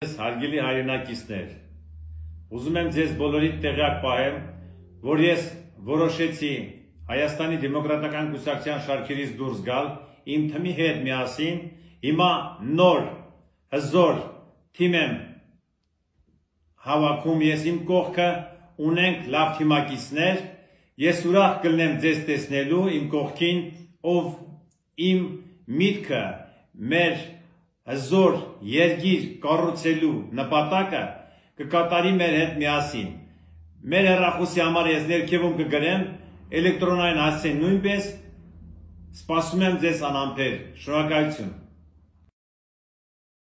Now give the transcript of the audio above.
Ես հարգելի հայրենակիցներ, ուզում եմ ձեզ բոլորիդ տեղյակ պահեմ, որ ես որոշեցի Հայաստանի դեմոկրատական կուսակցության շարքերից դուրս գալ իմ թմի հետ միասին, հիմա նոր հզոր թիմ եմ հավաքում ես իմ կողքը, ունենք լավ թիմակիցներ, ես ուրախ կլնեմ ձեզ տեսնելու իմ կողքին, ով իմ միտքը մեր հզոր երգիր կառուցելու նպատակը կկատարի մեր հետ միասին։ Մեր հեռախոսի համար ես ներքևում կգրեմ, էլեկտրոնային հասցեն նույնպես, սպասում եմ ձեզ անամպեր, շնորհակալություն։